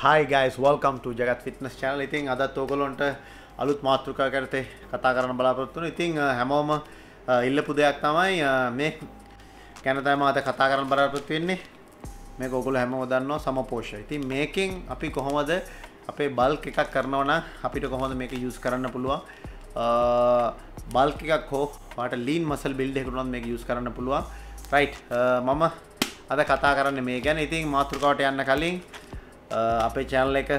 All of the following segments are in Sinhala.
හයි ගයිස් වල්කම් ට ජගත් ෆිට්නස් චනල ඉතින් අදත් ඕගොලොන්ට අලුත් මාතෘකා කරතේ කතා කරන්න බලාපොත්තුන ඉතින් හැමෝම ඉල්ලපු දෙයක් තමයි මේ කැනතම අත කතා කරන්න බලාපොත් වෙන්නේ. මේ ගොගුල හැම දන්න සමපෝෂ ඉතින් මේකින් අපි කොහොමද අපේ බල්ක එකක් කරනවන අපිට කොහොමද මේක යුස් කරන්න පුළුවන්? බල්ක එකක් හෝ ට ලීන් මසල් බිල්ඩ එකකුුණත් මේක යුස් කරන්න පුළුවන්? රයිට් මම අද කතා කරන්න මේ ගැන. ඉතින් මාතෘකාවට යන්න කලින් Uh, අපේ චැනල් එක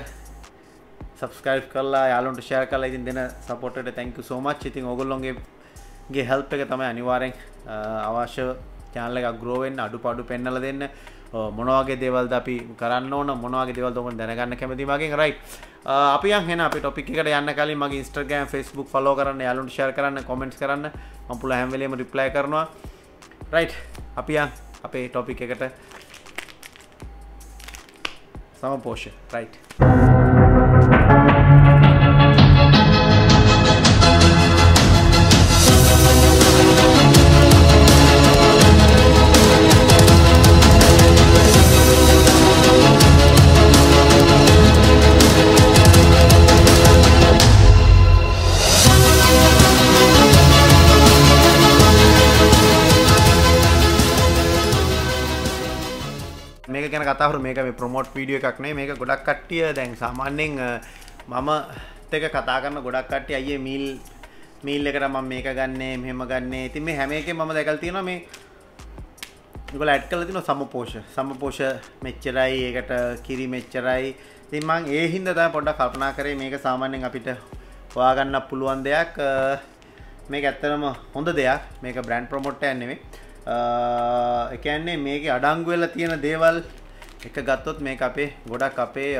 සබස්කයිප් කල්ලා යාලුන්ට ෂය කලා ඉතින් දෙන සපොටට තැංක සෝමච් ඉතින් ඔගොල්ලොන්ගේගේ හෙල්ප එක තමයි අනිවාරෙන් uh, අවශ්‍ය චානල එක ග්‍රෝවෙන් අඩු පඩු පෙන්නල දෙන්න. Uh, මොනවගේ දේවල් අපි කරන්න ඕන මොනවගේ දෙවල් ොක දැනගන්න කැමතිමගේ රයි අපි හෙන අපි ටොපික් එකට යන්න කලින් මගේ ඉස්ට්‍රගෑම් ෆස්බුක් ෆලෝ කරන්න යාලුන්ට ෂය කරන්න කොමෙන්ට් කරන්න. මපුල හැම්වලීම රිප්ලයි කරනවා. රයිට් අපියන් අපේ ටොපික් එකට සමපෝෂ රයිට් මේක කතාහරු මේක මේ ප්‍රමෝට් වීඩිය එකක්නේ මේක ගොඩක් කට්ටිය දැන් සාමාන්‍යෙන් මම එක කතා කරන්න ගොඩක් කට්ටිය අයේ මීල් මීල් එකට මම මේක ගන්නේ මෙහෙම ගන්නේ. ඉතින් මේ හැම එකෙම මම දැකලා තියෙනවා මේ ඒගොල්ලෝ ඇඩ් කරලා තියෙනවා සමපෝෂ. සමපෝෂ මෙච්චරයි ඒකට කිරි මෙච්චරයි. ඉතින් මම ඒ හින්දා තමයි පොඩ්ඩක් කල්පනා කරේ මේක සාමාන්‍යයෙන් අපිට හොයාගන්න පුළුවන් දෙයක්. මේක ඇත්තටම හොඳ දෙයක්. මේක බ්‍රෑන්ඩ් ප්‍රොමෝට් එකක් නෙමෙයි එකන්නේ මේක අඩංගු වෙලා තියෙන දේවල් එක ගත්තොත් මේ අපේ ගොඩක් අපේ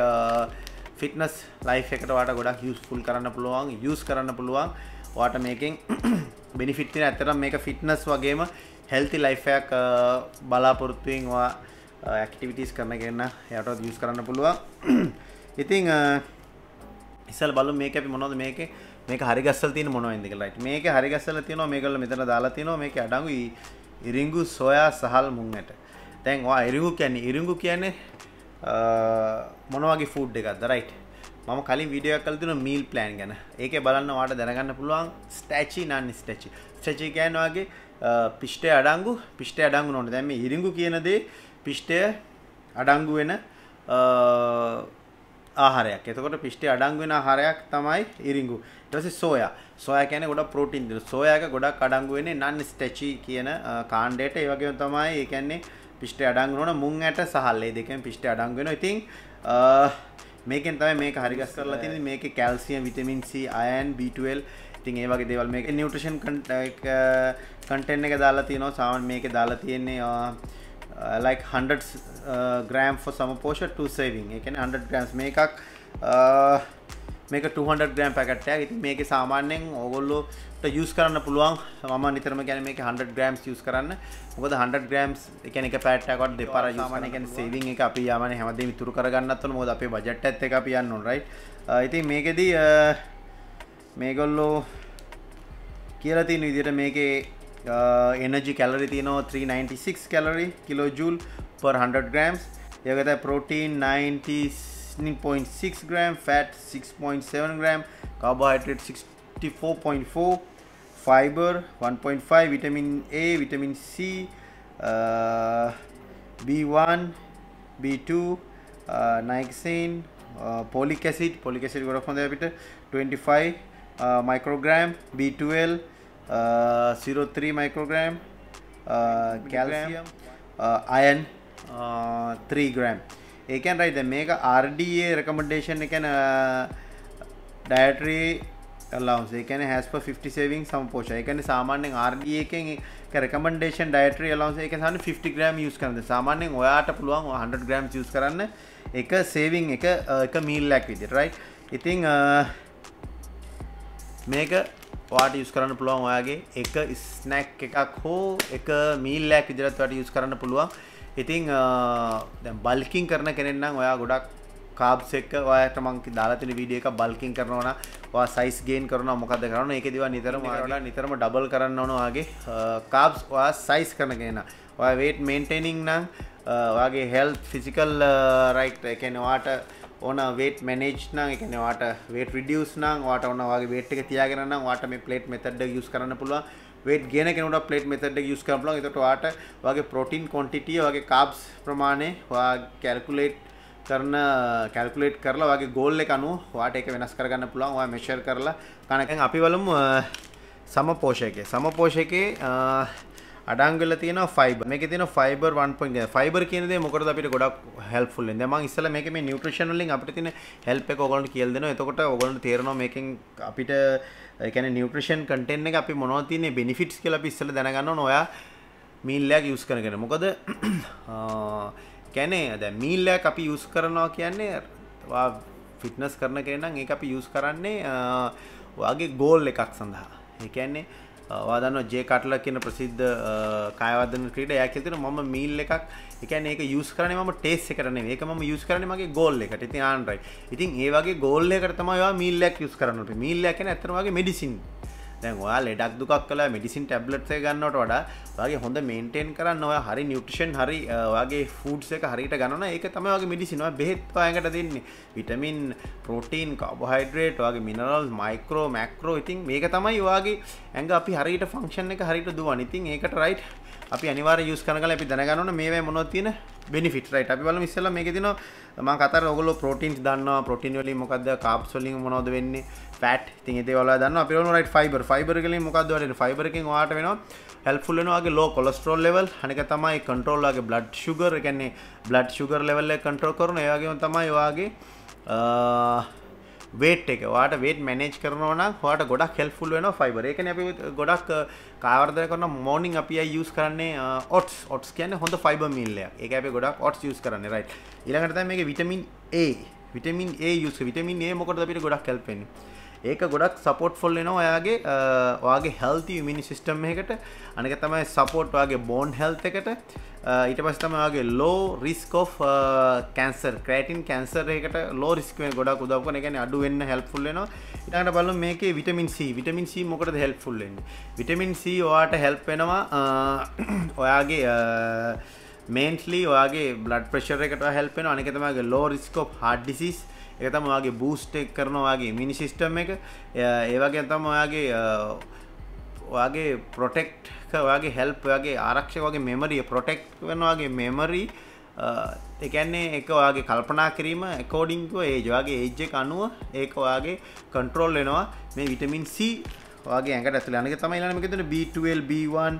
ෆිටනස් ලයි් එකට වාට ගොඩක් යස්ෆුල් කරන්න පුළුවන් යස් කරන්න පුළුවන්. වාට මේකින් බෙනිෆිට්තින ඇතරම් මේක ෆිට්නස් වගේම හෙල්ති ලයිෆයක් බලාපොරොත්තුවෙන් වා ඇක්ටිවිටස් කරනගන්න යටත් යස් කරන්න පුළුවන්. ඉතිං ඉසල් බලු මේක අපි මොනොද මේක. මේක හරිගස්සල් තින මොනොන්දක ලයිට? මේක හරිගස්සල තියන මේකල මෙතන දාලා තිනවා මේක අඩංගු ඉරිංගු සොයා සහල් මුංට තැන් වා ඉරිංගු කියන්නේ ඉරිංගු කියන්නේ මොනවගේ ෆුඩ් එකක්ද? රයිට් මම කලින් විඩියෝ කල් තින මීල් ප්ලෑන් ගැන. ඒක බලන්න වාට දැනගන්න පුළුවන් ස්ටෑචි නන් ස්ටචි ස්ටචි කෑන්වාගේ පිෂ්ටය අඩංගු පිෂ්ටය අඩංගු නොට දැම ඉරිංගු කියනදේ පිෂ්ටය අඩංගු වෙන ආහරයක්. එතකොට පිෂ්ටි අඩංගුවෙන ආහාරයක් තමයි ඉරිංගු ටස සෝය සොය කැන ගොඩ පෝටින් සෝයක ගොඩක් අඩංගුවෙන නන් ස්ටචි කියන කාණ්ඩයට. ඒවගේ තමයි ඒකන්නේ පිෂ්ට අඩංගුවන මුං ඇට සහල්ලේ දෙකෙන් පිෂ්ට අඩංගෙන ඉතින් මේකෙන් තමයි මේක හරිගස් කරලා තින මේක කැල්සියම් විටමින්සි අයන් B12 ඉතින් ඒ වගේ දේවල් මේක නිවට්‍රිෂන් කන්ටෙන්් එක දාලා තියෙනවා. සාමන් මේක දාලා තියෙන්නේ like 100 uh, gram for සමපෝෂ 2 saving. එකන 100 grams. මේකක් මේක 200 ග්‍රම් පැකට්ටයක් ඉතින් මේක සාමාන්‍යයෙන් ඕගොල්ලෝට යස් කරන්න පුළුවන්. මම නිතරම ගැන මේක 100 ග්‍රම්ස් යස් කරන්න. මොකද 100 ග්‍රම්ස් එකන එක පැට්ටයකට දෙපාර සාමාන්‍ය කියන්නේ සේවිං එක අපි යාමනේ හැමදේම ඉතුරු කරගන්නත් ඕන. මොකද අපේ බජට් එකත් එක අපි යන්න ඕන රයිට් ඉතින් මේකෙදී මේගොල්ලෝ කියලා තියෙන විදිහට මේකේ එනජි කැලරි තියනවා 396 calories kilo joules per 100 grams. ඒකත protein 90.6 gram fat 6.7 gram carbohydrate 64.4 fiber 1.5 vitamin A vitamin C uh, B1 B2 uh, niacin uh, polic acid polic acid ගොඩක් හොඳයි අපිට 25 uh, microgram B12 uh, 03 microgram uh, calcium uh, iron uh, 3 gram ඒකන් රයිද මේක RDA රකමඩේෂන් එකන ඩයටරී ලවන්ස එකන හැස් 50 සේවිං සම්පෝෂ එකන සාමාන්‍යෙන් RD එකෙන් රකමඩේෂන් ඩයටරී ලවන්ස එක සන්න 50 ග්‍රම් යස් කරද සාමාන්‍යෙන් ඔයාට පුළුවන් 100 ග්‍රම් යස් කරන්න එක සේවිං එක එක මීල්ලක් විදි රයි ඉතිං මේක වාට යුස් කරන්න පුළුවන් ඔයාගේ එක ස්නැක් එකක් හෝ එක මීල්ලයක් ඉදිරත් වට යුස් කරන්න පුළුවන්. ඉතිං බල්කින් කරන කෙනෙන්නම් ඔයා ගොඩක් කාබ්ස් එක්ක ඔයාට මං දාලාතින වීඩිය එක බල්කින් කරනවා වා සයිස් ගේන් කරන මොකද කරන එක දිව නිතරම ලා නිතරම ඩබල් කරන්න ඕනවාගේ කාබ්ස් වා සයිස් කරනගෙන ඔය වේට් මේන්ටේනිං නම් ඔයාගේ හෙල් ෆිසිකල් රයිට් එකනවාට ඕන වේට් මැනේජ් නම් කියන්නේ වාට වේට් රිඩියුස් නම් වාට ඕන වගේ වේට් එක තියාගෙන නම් වාට මේ ප්ලේට් මෙතඩ් යූස් කරන්න පුළුවන් වේට් ගේන කෙනෙකුට ප්ලේට් මෙතඩ් එක යූස් කරන්න පුළුවන්. එතකොට වාට වගේ ප්‍රෝටීන් ක්වොන්ටිටිය වගේ කාබ්ස් ප්‍රමාණය වා කැල්කුලේට් කරන කැල්කුලේට් කරලා වගේ ගෝල් එක අනුව වාට ඒක වෙනස් කරගන්න පුළුවන්. ඔයා මෙෂර් කරලා කනකෙන් අපි බලමු සම පෝෂකයේ සම පෝෂකයේ අඩංගල තියෙන ෆයිබර් මේකේ තියෙන ෆයිබර් 1.0 ෆයිබර් කියන දේ මොකටද අපිට ගොඩක් හෙල්ප්ෆුල් වෙන්නේ? දැන් මම ඉස්සෙල්ලා මේකේ මේ නියුට්‍රිෂන් වලින් අපිට තියෙන හෙල්ප් එක ඔයගොල්ලන්ට කියලා දෙනවා. එතකොට ඔයගොල්ලන්ට තේරෙනවා මේකෙන් අපිට ඒ කියන්නේ නියුට්‍රිෂන් කන්ටෙන්ට් එක අපි මොනවද තියෙන්නේ බෙනිෆිට්ස් කියලා අපි ඉස්සෙල්ලා දැනගන්න ඕන ඔයා මීල් එකක් යූස් කරගෙන. මොකද කියන්නේ දැන් මීල් එකක් අපි යූස් කරනවා කියන්නේ වා ෆිට්නස් කරන කෙනෙක් නම් ඒක අපි යූස් කරන්නේ ඔයාගේ ගෝල් එකක් සඳහා. ඒ කියන්නේ වාදන්න ජේ කටල කියන ප්‍රසිද්ධ කායවදන ක්‍රීඩ යකෙතන මම මීල් එකක් එකන ඒක යුස් කරන ම ටේස් කරන ඒක ම යුස් කරන මගේ ගෝල්ල එකට. ඉති ආන්රයි ඉතින් ඒවගේ ගෝල්ල එකට තමයිවා මීල්ලක් යුස් කරනට මීල්ල එකන ඇතරවාගේ මෙඩිසින් දැන් ඔයා ලෙඩක් දුකක් කලා මෙඩිසින් ටැබ්ලට්ය ගන්නට වඩා වගේ හොඳ මේන්ටේන් කරන්න ඔය හරි නිියුට්‍රිෂන් හරි වගේ ෆූඩ්ස එක හරිට ගන්න ඒක තමයිගේ මිඩිසිනවා බෙහෙත්වායකට දෙන්නේ. විටමින් ප්‍රෝටීන් කාබොහයිඩරේට් වගේ මිනරල් මයිකරෝ මැක්‍රෝ ඉතින් මේක තමයි වාගේ ඇඟ අපි හරිට ෆංක්ෂන් එක හරිට දුවන් ඉතින් ඒකට රයිට් අපි අනිවාර යුස් කනගල අපි දැනගන්නන මේ මොනොත් තියෙන බෙනිෆිට රයිට අපි බලමු ඉස්සෙල්ලා මේකේ තියෙනවා මම කතර ඔයගොල්ලෝ ප්‍රෝටීන්ස් දන්නවා ප්‍රෝටීන් වලින් මොකද්ද කාබ්ස් වලින් මොනවද වෙන්නේ ෆැට් ඉතින් ඒ දේවල් දන්නවා. අපි බලමු රයිට් ෆයිබර් ෆයිබර් වලින් මොකද්ද වටින්නේ? ෆයිබර් එකෙන් ඔයාලට වෙනවා හෙල්ප්ෆුල් වෙනවා වගේ ලෝ කොලෙස්ටරෝල් ලෙවල් අනික තමයි කන්ට්‍රෝල් වගේ බ්ලඩ් ෂුගර් ඒ කියන්නේ බ්ලඩ් ෂුගර් ලෙවල් එක කන්ට්‍රෝල් කරන ඒ වගේම තමයි ඔයාගේ වේට් එක. වාට වේට මැනේජ් කරනවන වාට ගොඩක් හෙල්ෆුල් වෙන ෆයිබර් එකන අපි ගොඩක් කාවර්දය කරන මෝනිින් අපි යස් කරන්නේ ඔටස් ඔටස් කියන හොඳ ෆයිබ මිල්ල එක අප ගොඩක් ඔටස් යස් කරන්න රයි ඉළඟට මේ vitamin A vitamin A use vitamin A මොකට අපිට ගොඩක් කැල්පෙන ඒක ගොඩක් සපෝට් ෆොල් වෙන ඔයාගේ වාගේ හෙල්ති මිනි සිිස්ටම් එකට අනක තමයි සපෝට් වගේ බෝන් හෙල්ත එකට. ඊට පස් තමගේ ලෝ රිස්කෝ් කැන්සර් ක්‍රේටින් කැන්සර් එකට ලෝ රිස්කෙන් ගොඩක් උදක්න එකන අඩු වෙන්න හෙල්පුල්ලනවා ඉටට බලු මේක විටමින් C. විටමින් C මොකට හෙල්පුල්ලෙන් විටමින් C වාට හෙල්ප් වෙනවා ඔයාගේ මේන්ලි ඔයාගේ බ්ලඩ් ප්‍රශර එකට හෙල්පෙන අනිකතමගේ ලෝ රිස්කෝ් හඩ ඩිසිස් එක තම වගේ බූස්ටෙක් කරනවාගේ මිනි සිිස්ටම් එක ඒවගේ තම ඔයාගේ ඔයාගේ ප්‍රොටෙක්් වගේ හෙල්ප් වගේ ආරක්ෂ වගේ මෙමරිය ප්‍රොටෙක්් වනවාගේ මෙමරී එකන්නේ එක වගේ කල්පනා කිරීම එකෝඩිංකව ඒ ජවාගේ ඒජ්ජ අනුව ඒක ඔයාගේ කන්ට්‍රෝල් වෙනවා. මේ විටමින් C වගේ ඇඟට ඇතුල. අනක තමයි ළමකතන B12 B1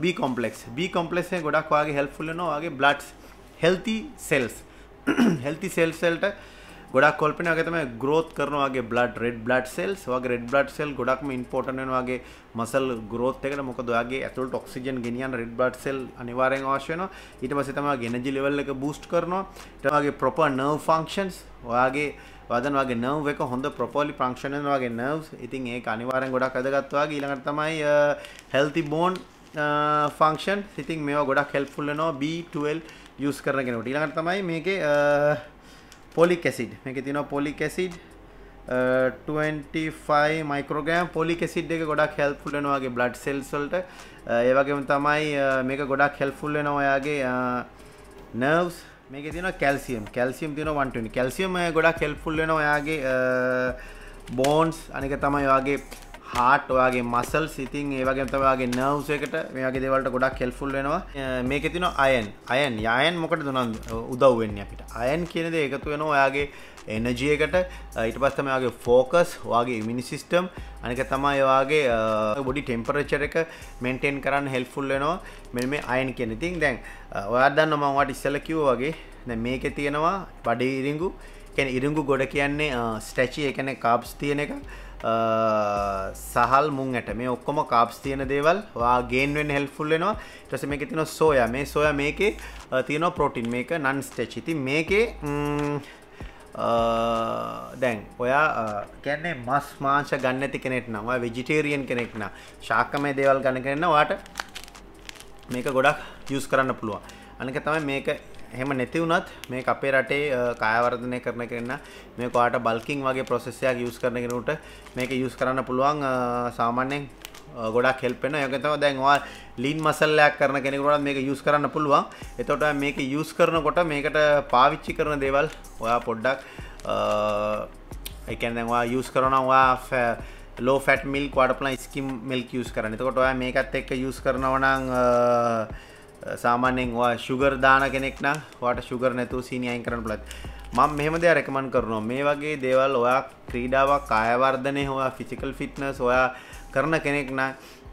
B complex B complex ගොඩක් වගේ හෙල්ෆුල්ලනවා වගේ බ්ලඩ්ස් හෙල්ති සෙල්ස් හෙල්ති සෙල්සල්ට ගොඩක් කොල්පන ගතම ග්‍රෝත් කරනවාගේ බ්ලඩ් රෙඩ් බ්ලඩ් සෙල්ස් වගේ රෙඩ් බ්ලඩ් සෙල් ගොඩක්ම ඉම්පෝර්ටන්ටගේ මසල් ග්‍රෝත් එකට මොකදගේ ඇතුළට ඔක්සිජන් ගෙනියන් රෙඩ් බ්ලඩ් සෙල් අනිවාරෙන් අවශ්‍යන ඊට පස්සේ තමයි ගෙනජි ලෙවල් එක බූස්ට් කරනවා. ඊට වගේ ප්‍රොපර් නර්ව් ෆන්ක්ෂන්ස් ඔයාගේ වදන් වගේ නර්ව් එක හොඳ ප්‍රොපර්ලි ෆන්ක්ෂන් වගේ නර්ව්ස් ඉතින් ඒක අනිවාර්යෙන් ගොඩක් වැදගත් වගේ ඊළඟට තමයි හෙල්ති බෝන් ෆංක්ෂන් ඉතින් මේවා ගොඩක් හෙල්ප්ෆුල් වෙනවා B12 යූස් කරන කෙනෙකුට. ඊළඟට තමයි මේකේ පොලික් ඇසිඩ් මේක තිනවා පොලික් ඇසිඩ් 25 මයිකරෝගෑම් පොලික් ඇසිඩ් එක ගොඩක් හෙල්ප්ෆුල් වෙනවා වගේ බ්ලඩ් සෙල්ස් වලට. ඒ වගේම තමයි මේක ගොඩක් හෙල්ප්ෆුල් වෙනවා ඔයාගේ නර්ව්ස් මේක තියෙනවා කැල්සියම් කැල්සියම් තියෙනවා 120 කැල්සියම් ගොඩක් හෙල්ප්ෆුල් වෙනවා ඔයාගේ බෝන්ස් අනික තමයි ඔයාගේ හාට් ඔයාගේ මසල් සිතින් ඒවගේ තවගේ නවස් එකට මේගේ දෙවලට ගොඩක් කෙල්ෆුල් වෙනවා. මේක තින අයන් අයන් යයන් මොකට දුන උදව්වෙන්න අපිට. අයන් කියනද එකතු වෙන ඔයාගේ එනජිය එකට. ඊට පස්සමයාගේ ෆෝකස් වගේ ඉමිනි සිිස්ටම් අනික තමයි වාගේ බොඩි ටෙම්පරචර එක මෙන්ටෙන් කරන්න හෙල්ෆුල් වෙනවා. මෙ මේ අයන් කියන ඉතින් දැන් ඔයාදන්න මංවට ඉස්සල කිව් වගේ දැ මේක තියෙනවා බඩේ ඉරිංගු කැන ඉරිංගු ගොඩ කියන්නේ ස්ටැචි එකන කාප්ස් තියෙන එක. සහල් මුං ඇට. මේ ඔක්කොම කාප්ස් තියෙන දේවල්. වා ගේන්වෙන් හෙල්ෆුල් වෙනවා. ටස මේක තින සෝය මේ සොය මේකේ තියෙන පොටින් මේක නන් ස්ටේච් ඉති මේකේ දැන් ඔයා කැන්නේ මස් මාංශ ගන්න ඇති කෙනෙක් නවා වෙජිටේරියන් කෙනෙක් නා ශාකමය දේවල් ගන්න කරන්න වාට මේක ගොඩක් යස් කරන්න පුළුවන්. අනික තමයි මේක එහෙම නැති වුණත් මේ අපේ රටේ කායවර්ධනය කරන කෙනෙක් මේ කොහාට බල්කින් වගේ ප්‍රොසෙස් එකක් යූස් කරන කෙනෙකුට මේක යූස් කරන්න පුළුවන් සාමාන්‍යයෙන් ගොඩක් හෙල්පෙන යකතව දැන්වා ලීන් මසල්ලයක් කරන කෙනෙකුට මේක යුස් කරන්න පුළුවන්. එතොට මේක යුස් කරනකොට මේකට පාවිච්චි කරන දේවල් ඔයා පොඩ්ඩක් එකන් දැන්වා යුස් කරනවා ලෝ ෆැට මිල් වාටපල ස්කිම් මිල් යස් කරන තකොට ඔයා මේකත් එක්ක යුස් කරනවනං සාමාන්‍යෙන් ශුගර් දාන කෙනෙක්න වාට ශුගර් නැතු සීනි අයින් කරන ලත් මම මෙහෙම දෙයක් රෙකමන්ඩ් කරනවා. මේ වගේ දේවල් ඔයා ක්‍රීඩාවක් කායවර්ධනය හොයා ෆිසිකල් ෆිට්නස් ඔයා කරන කෙනෙක් නම්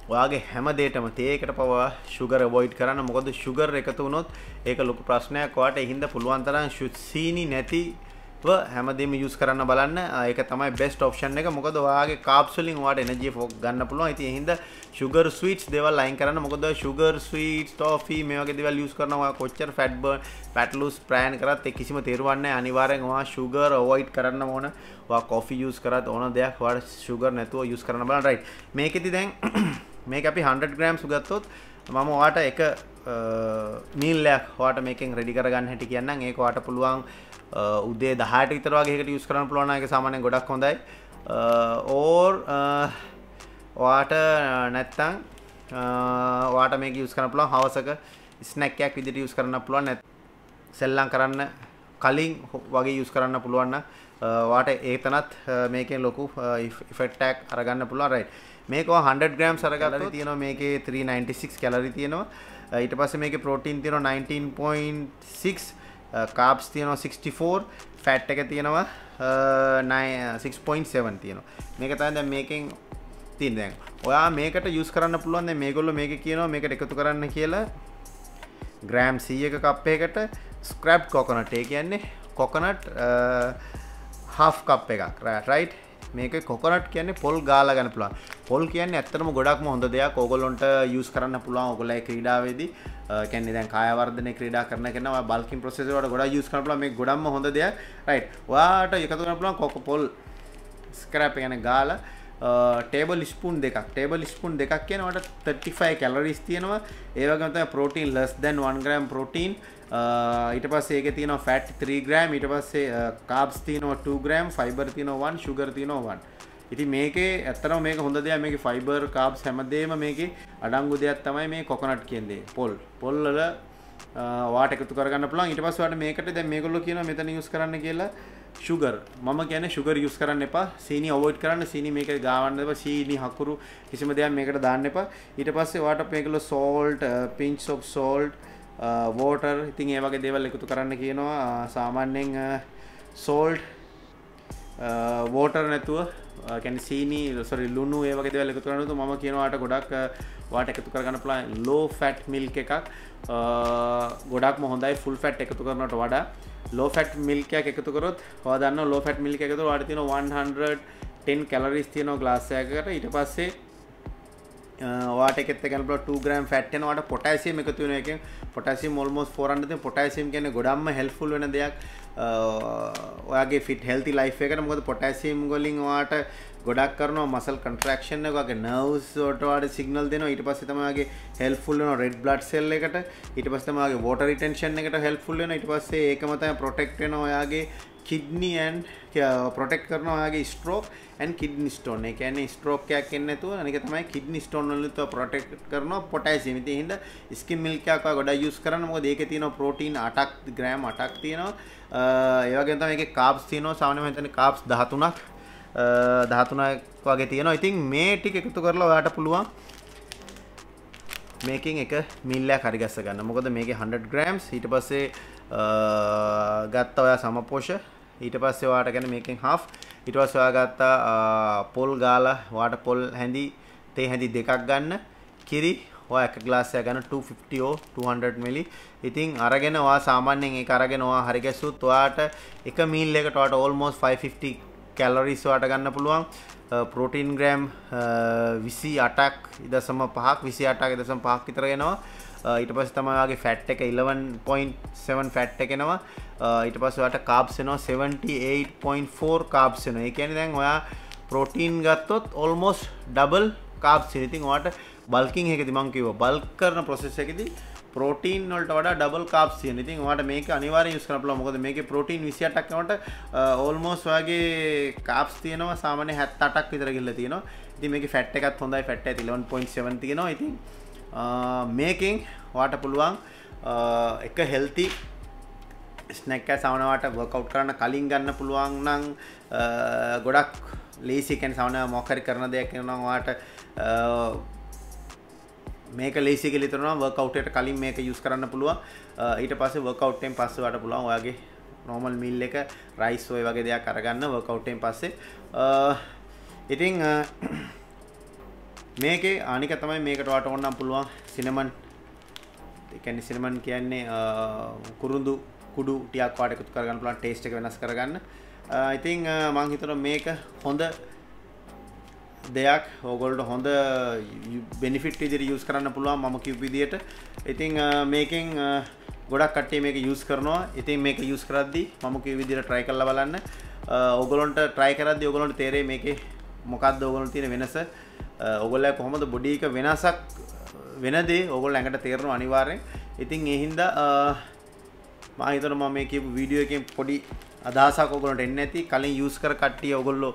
ඔයාගේ හැම දේටම තේකට පවා ශුගර වොයිඩ් කරන්න. මොකද ශුගර් එකතු වුණොත් ඒක ලොකු ප්‍රශ්නයක්. වාට එහින්ද පුළුවන් තරම් සීනි නැති හැමදේම යුස් කරන්න බලන්න. ඒක තමයි බෙස්ට ඔප්ෂන් එක. මොකද ඔයාගේ කාප්සුලින් වාට එනජී ෆෝක් ගන්න පුළුවන්. ඉතින් හින්ද ෂුගර් ස්වීට්ස් දේවල් ලයින් කරන්න. මොකද ෂුගර් ස්වීට්ස් ටෝෆී මේ වගේ දේවල් යුස් කරනවා. කොච්චර ෆැට් බර්න් ෆැට් ලූස් ප්‍රෑන් කරත් ඒ කිසිම තේරුවක් නැහැ. අනිවාර්යෙන් ඔයා ෂුගර් අවොයිඩ් කරන්න ඕන. ඔයා කොෆි යුස් කරත් ඕන දෙයක්. ඔයාට ෂුගර් නැතුව යුස් කරන්න බලන්න. රයිට් මේකෙදි දැන් මේක අපි 100 ග්‍රෑම්ස් ගත්තොත් මම ඔයාට එක මීල්ලයක් ඔයාට මේකෙන් රෙඩි කරගන්න හැටි කියන්නම්. ඒක ඔයාට පුළුවන් උදේ දහට විතර වගේකට යුස් කරන්න පුළුවන් එක සාමානය ගොඩක් හොඳයි. ඕර් වාට නැත්තං වාට මේ යුස් කරන පුළුවන් හවසක ස්නැක්යක් විදිට යුස් කරන්න පුළුවන් නැත් සෙල්ලං කරන්න කලින් වගේ යුස් කරන්න පුළුවන්න වාට ඒතනත් මේකෙන් ලොකු ෆෙට්ටක් අරගන්න පුළුවන්. රයි මේක 100 ග්‍රම් සරගල තියෙනවා මේකේ 396 කැලරි තියෙනවා. ඊට පස්සේ මේකේ ප්‍රෝටීන් තියෙනවා 19.6 Uh, කාබ්ස් තියෙනවා 64 ෆැට් එක තියෙනවා uh, 6.7 uh, තියෙනවා. මේක තමයි දැන් මේකෙන් තියෙන දැන් ඔයා මේකට යූස් කරන්න පුළුවන් දැන් මේගොල්ලෝ මේක කියනවා මේකට එකතු කරන්න කියලා. ග්‍රෑම් 100ක කප් එකකට ස්ක්‍රැප් කොකොනට් ඒ කියන්නේ කොකොනට් හාෆ් කප් එකක්. රයිට් මේක කොකනට් කියන්නේ පොල් ගාලා ගන්න පුළුවන්. පොල් කියන්නේ ඇත්තටම ගොඩක්ම හොඳ දෙයක්. ඕගොල්ලොන්ට යූස් කරන්න පුළුවන්. ඕගොල්ලෝ ක්‍රීඩාවේදී කියන්නේ දැන් කාය වර්ධනය ක්‍රීඩා කරන කෙනා ඔය බල්කින් ප්‍රොසෙස් වලට ගොඩක් යූස් කරන්න පුළුවන්. මේක ගොඩක්ම හොඳ දෙයක්. රයිට්. ඔයාට එකතු කරන්න පුළුවන් කොක පොල් ස්ක්‍රැප් කියන්නේ ගාලා ටේබල් ස්පූන් දෙකක්. ටේබල් ස්පූන් දෙකක් කියනවට 35 කැලරිස් තියෙනවා. ඒ වගේම තමයි protein less than 1 gram protein ඊට පස්සේ ඒකේ තියෙනවා ෆැට් 3 ග්‍රෑම් ඊට පස්සේ කාබ්ස් තියෙනවා 2 ග්‍රෑම් ෆයිබර් තියෙනවා 1 ෂුගර් තියෙනවා 1 ඉතින් මේකේ ඇත්තටම මේක හොඳ දෙයක්. මේකේ ෆයිබර් කාබ්ස් හැමදේම මේකේ අඩංගු දෙයක් තමයි මේ කොකොනට් කියන දේ පොල්. පොල් වල වාට එකතු කරගන්න පුළුවන්. ඊට පස්සේ වාට මේකට දැන් මේගොල්ලෝ කියනවා මෙතන යූස් කරන්න කියලා. ෂුගර් මම කියන්නේ ෂුගර් යූස් කරන්න එපා. සීනි අවොයිඩ් කරන්න. සීනි මේක ගාවන්න එපා. සීනි හකුරු කිසිම දෙයක් මේකට දාන්න එපා. ඊට පස්සේ වාට මේගොල්ලෝ salt pinch of salt water ඉතින් ඒ වගේ දේවල් එකතු කරන්න කියනවා. Uh, සාමාන්‍යයෙන් uh, සෝල්ට් වෝටර් uh, නැතුව කැන සීනි සොරි ලුණු ඒ වගේ දේවල් එකතු කරනතු ම කියනවාට ගොඩක් වාට එකතු කරගන්න පුළන් ලෝ ෆැට් මිල්ක එකක්. ගොඩක් හොඳයි. ෆුල් ෆැට් එකතු කරනට වඩා. ලෝ ෆැට් මිල්කයක් එකතු කරොත් හදන්න ලෝ ෆැට් මිල්ක එකතු වාට තින 110 කැලරිස් තියනෝ ගලාස්සයකට ඊට පස්සේ වාට එකෙත් ගැනපල 2 ග්‍රම් ෆැට්නවාට පොටයිසියම එකතු වෙන එක පොටසිම් මොල්මෝස් ෆෝරන්ට පොටයිසිම් කියන ගොඩම්ම හෙල්ෆුල් වෙන දෙයක්. Uh, ඔයාගේ ෆිට හෙල්ති ලයි් එකට මොකද පොටසිම් ගොලින් වාට ගොඩක් කරන මසල් කන්ට්‍රක්ෂන් එකගේ නවස්ෝටවාට සිගනල් දෙන ඊට පස්ස තමගේ හෙල්ෆුල්න රෙඩ් බ්ලඩ් සෙල්ල එකට. ඊට පස්සමගේ වෝට රිටන්ෂන් එකට හෙල්ෆුල්ලන ඉට පස්සේ ඒකමතයි ප්‍රොටෙක්ටන ඔයාගේ කිඩ්නියන් ප්‍රොටෙක් කරන ඔයාගේ ස්ට්‍රෝක් ඇන් කිඩ්නි ස්ටෝන් එක කියන්නේ ස්ට්‍රෝක්කයක් එන්නතුව අනික තමයි කිඩ්නි ස්ටෝන් වලට ප්‍රොටෙක්ට් කරන පොටෑසියම් ඉතින් හින්දා ස්කින් මිල්ක් එකක් ගොඩක් යූස් කරන්න. මොකද ඒකේ තියෙන ප්‍රෝටීන් 8ක් ග්‍රෑම් 8ක් තියෙනවා. Uh, ඒ වගේම තමයි ඒකේ කාබ්ස් තියෙනවා. සාමාන්‍යයෙන් හිතන්නේ කාබ්ස් 13ක් 13ක් වගේ තියෙනවා. ඉතින් මේ ටික එකතු කරලා ඔයාලට පුළුවන් මේකින් එක මිල්ලයක් හරි ගස්ස ගන්න. මොකද මේකේ 100 ග්‍රෑම්ස් ඊට පස්සේ uh, ගත්ත ඔයා සමපෝෂ ඊට පස්සේ ඔයාට ගැන මේකෙන් half. ඊට පස්සේ ඔයා ගත්තා පොල් ගාලා වාට පොල් හැඳි තේ හැඳි දෙකක් ගන්න. කිරි ඔයා එක ග්ලාසයක් ගන්න 250 ඕ 200 මිලි ඉතින් අරගෙන ඔයා සාමාන්‍යයෙන් ඒක අරගෙන ඔයා හරි ගැස්සුත් ඔයාට එක මීල් එකකට ඔයාට almost 550 කැලරිස් ඔයාට ගන්න පුළුවන්. ප්‍රෝටීන් ග්‍රෑම් 28ක් 0.5ක් 28ක් 0.5ක් විතර එනවා. Uh, ඊට පස්සේ තමයි ඔයාගේ ෆැට් එක 11.7 ෆැට් එක එනවා ඊට පස්සට කාප්සනවා 78.4 කාප්සන ඒ කියන දැන් ඔයා ප්‍රෝටීන් ගත්තොත් ඔල්මෝස් ඩබල් කාප් සිරිතින් වාට බල්කින් එක තිමංකිව බල් කරන ප්‍රොසෙස් එකෙද ප්‍රෝටීන් වලට වඩා ඩබල් කාප්ස් තියෙන. ඉතින් ඔයාලට මේක අනිවාර්යෙන් යූස් කරන්න පුළුවන්. මොකද මේකේ ප්‍රෝටීන් 28ක් යනකොට ඕල්මෝස්ට් ඔයාගේ කාප්ස් තියෙනවා සාමාන්‍ය 78ක් විතර ගිල්ල තියෙනවා. ඉතින් මේකේ ෆැට් එකත් හොඳයි. ෆැට් එක 11.7 තියෙනවා. ඉතින් මේකෙන් ඔයාට පුළුවන් එක හෙල්ති ස්නැක්ක සමනවට වර්කවට් කරන්න කලින් ගන්න පුළුවන් නම් ගොඩක් ලේසිකැන් සවන මොකරි කරන දෙයක් වාට මේක ලේසි ලිතරනවා වර්කවට්ට කලින් මේක යුස් කරන්න පුළුව ඊට පස වර්කවට්ටෙන් පස්සවට පුළුවන් ඔයාගේ නෝමල් මිල් එක රයිස් ඔය වගේ දෙයක් කරගන්න වර්කවට්ටෙන් පස්සේ. ඉතිං මේකේ ආනික තමයි මේකට වාට ඔන්නම් පුළුවන් සිනමන් එකැනි සිනමන් කියන්නේ කුරුඳු කුඩු ටියක් වාට එකතු කරගන්න පුළුවන් ටේස්ට් එක වෙනස් කරගන්න. ඉතින් මං හිතනවා මේක හොඳ දෙයක් ඕගොල්ට හොඳ බෙනිෆිට් විදිහට යූස් කරන්න පුළුවන් මම කිව්ව විදිහට. ඉතින් මේකෙන් ගොඩක් කට්ටිය මේක යූස් කරනවා. ඉතින් මේක යූස් කරද්දී මම කිව්ව විදිහට try කරලා බලන්න. ඕගොල්ලන්ට try කරද්දී ඕගොල්ලන්ට තේරෙයි මේකේ මොකක්ද ඕගොල්ලන්ට තියෙන වෙනස. ඕගොල්ලෝ කොහොමද බොඩි එක වෙනසක් වෙනදේ ඕගොල්ලෝ ඇඟට තේරෙනවා අනිවාර්යෙන්. ඉතින් ඒ හින්දා මහිතන ම මේ කියපු වීඩියෝ එකෙන් පොඩි අදහසක් ඔගොලට එන්න ඇති. කලින් යස් කර කට්ටිය ඔගොල්ලෝ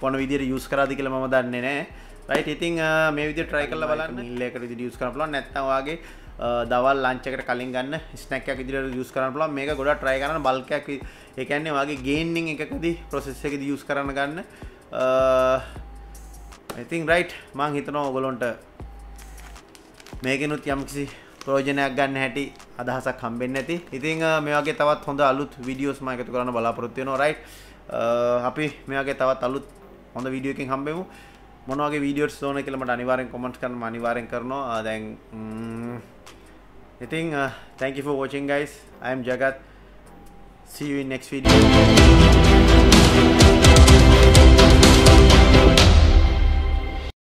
පොන විදිර යස් කරාදි කියල ම දන්නේ නෑ රයිට ඉතින් මේ විදි ට්‍රයි කල බලන්න. ඉල්ලක විදි යස් කරපල නැත්තවාගේ දවල් ලංචකට කලින් ගන්න ස්නැක් ඉදිර යස් කරන ල මේ ගොඩ ට්‍රයි කරන බල්කයක් එකන්නේ වගේ ගේනිං එකකදී ප්‍රොසෙස් එකද යස් කරන්න ගන්න ඉතින් රයිට් මං හිතනවා ඔගොලොන්ට මේකනුත් යම්කිසි ප්‍රෝජනයක් ගන්න හැටි අදහසක් හම්බෙන් ඇති ඉතිං මේගේ තවත් හොඳ අලුත් විඩියෝස් මයකතු කරන්න බලාපොරොත්තියන රයි අපි මේගේ තවත් අලුත් හොඳ විඩියෝකින් හම්බෙමු. මොනගේ වීඩියෝස් සෝන කියලමට අනිවාරෙන් කොමන්ට් කරන අනිවාරෙන් කරනවා. දැන් ඉතිං thank you for watching guys. I am Jagat. See you in next video.